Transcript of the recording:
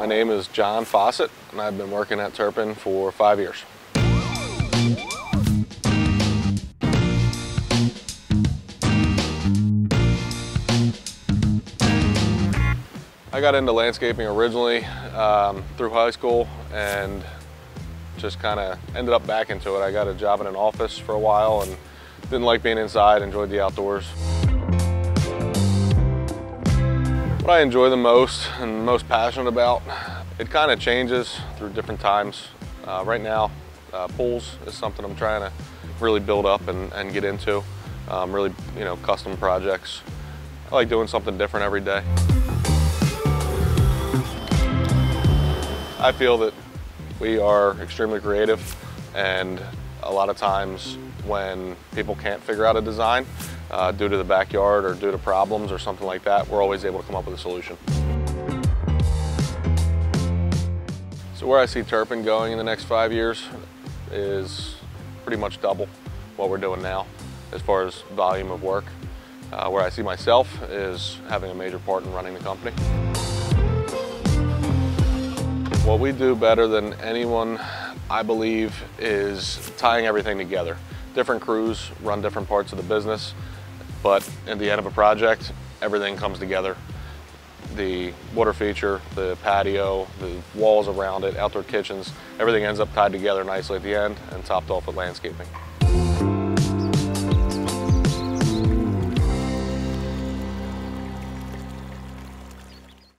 My name is John Fossett and I've been working at Turpin for five years. I got into landscaping originally um, through high school and just kind of ended up back into it. I got a job in an office for a while and didn't like being inside, enjoyed the outdoors. What I enjoy the most and most passionate about, it kind of changes through different times. Uh, right now, uh, pools is something I'm trying to really build up and, and get into. Um, really, you know, custom projects. I like doing something different every day. I feel that we are extremely creative and a lot of times when people can't figure out a design uh, due to the backyard or due to problems or something like that, we're always able to come up with a solution. So where I see Turpin going in the next five years is pretty much double what we're doing now as far as volume of work. Uh, where I see myself is having a major part in running the company. What we do better than anyone, I believe, is tying everything together. Different crews run different parts of the business, but at the end of a project, everything comes together. The water feature, the patio, the walls around it, outdoor kitchens, everything ends up tied together nicely at the end and topped off with landscaping.